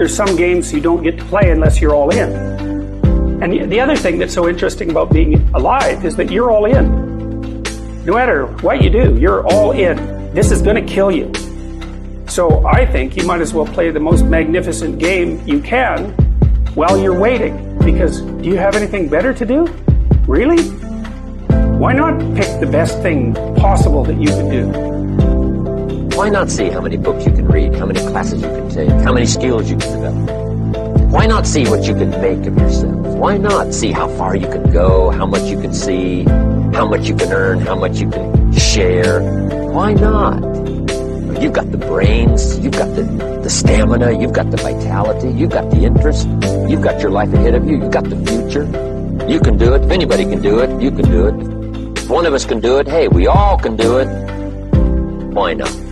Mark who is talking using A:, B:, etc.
A: there's some games you don't get to play unless you're all in. And the- the other thing that's so interesting about being alive is that you're all in. No matter what you do, you're all in. This is going to kill you. So I think you might as well play the most magnificent game you can while you're waiting. Because do you have anything better to do? Really? Why not pick the best thing possible that you can do?
B: Why not see how many books you can read, how many classes you can take, how many skills you can develop? Why not see what you can make of yourself? Why not see how far you can go, how much you can see, how much you can earn, how much you can share? Why not? You've got the brains, you've got the, the stamina, you've got the vitality, you've got the interest, you've got your life ahead of you, you've got the future. You can do it. If anybody can do it, you can do it. If one of us can do it, hey, we all can do it. Why not?